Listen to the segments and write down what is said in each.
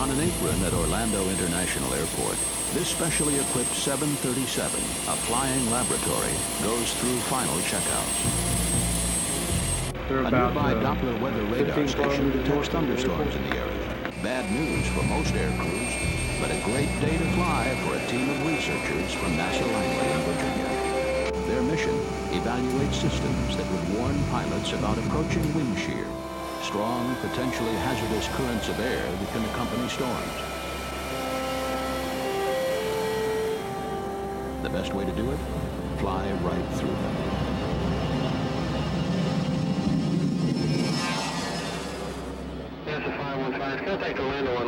On an apron at Orlando International Airport, this specially equipped 737, a flying laboratory, goes through final checkouts. They're A about nearby uh, Doppler weather radar station detects north of the thunderstorms in the area. Bad news for most air crews, but a great day to fly for a team of researchers from NASA Langley in Virginia. Their mission, evaluate systems that would warn pilots about approaching wind shear, strong, potentially hazardous currents of air that can accompany storms. The best way to do it? Fly right through them. NASA 515, contact Orlando on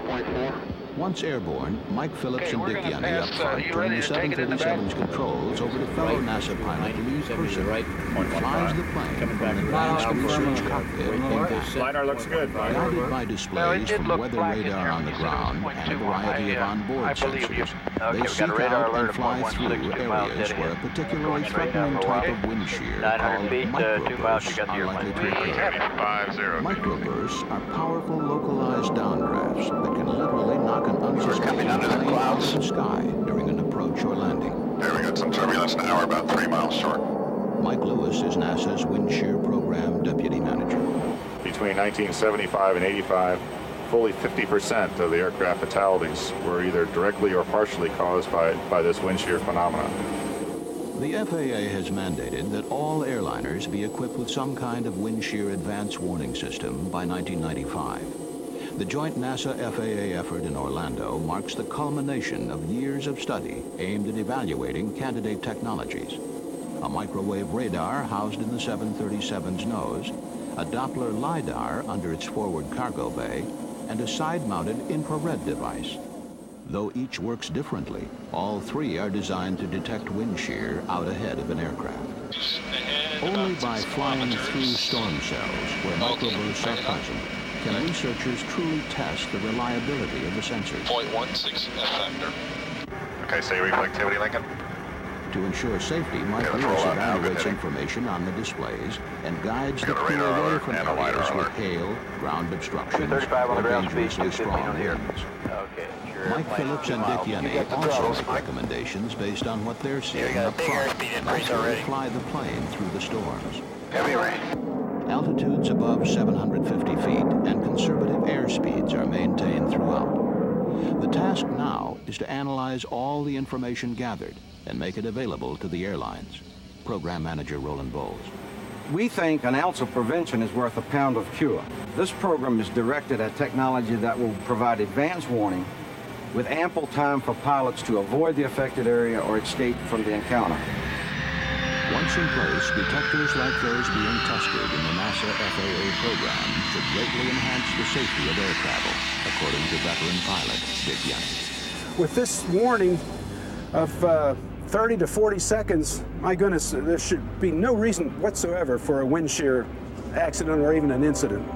119.4. Once airborne, Mike Phillips Okay, and we're Dick gonna Yenny up pass, uh, front turn the to take it in the back? 737's controls over to fellow Right. NASA pilot Lee 70 to Percy. Flies the plane Coming from back an around. advanced Confirm research on cockpit Wing and mark set. LiDAR looks good. Guided by displays did from weather radar on the You said it was ground point and a variety of uh, onboard I believe you. sensors, they we got a seek radar out and fly through areas where a particularly Going straight down threatening type of wind shear 900 called feet, uh, two miles, you microbursts got the are likely to occur. Five zero. Microbursts are powerful localized downdrafts that can literally knock an unsuspecting coming under the clouds. of the sky during an approach or landing. Yeah, we got some turbulence now. We're about three miles short. Mike Lewis is NASA's Wind Shear Program Deputy Manager. Between 1975 and 85, fully 50% of the aircraft fatalities were either directly or partially caused by, by this wind shear phenomenon. The FAA has mandated that all airliners be equipped with some kind of wind shear advance warning system by 1995. The joint NASA-FAA effort in Orlando marks the culmination of years of study aimed at evaluating candidate technologies. A microwave radar housed in the 737's nose, a Doppler LiDAR under its forward cargo bay, and a side-mounted infrared device. Though each works differently, all three are designed to detect wind shear out ahead of an aircraft. Only by flying through storm cells where microbursts are present can researchers truly test the reliability of the sensors. 0.16 F factor. Okay, say reflectivity, Lincoln. To ensure safety, Mike Okay, Lewis roll out now. Good evaluates information on the displays and guides the got crew radar away alert from and a LiDAR areas with hail, ground obstructions, 235 on the or dangerously strong on the air. winds. Okay, sure. Mike Phillips and Dick miles. Yenny also throttles, make recommendations based on what they're seeing got a up big front airspeed and increase also fly the plane through the storms. Heavy rain. Altitudes above 750 feet and conservative airspeeds are maintained throughout. The task now is to analyze all the information gathered and make it available to the airlines. Program Manager Roland Bowles. We think an ounce of prevention is worth a pound of cure. This program is directed at technology that will provide advance warning with ample time for pilots to avoid the affected area or escape from the encounter. Once in place, detectors like those being tested in the NASA FAA program should greatly enhance the safety of air travel, according to veteran pilot Dick Yenny. With this warning of uh, 30 to 40 seconds, my goodness, there should be no reason whatsoever for a wind shear accident or even an incident.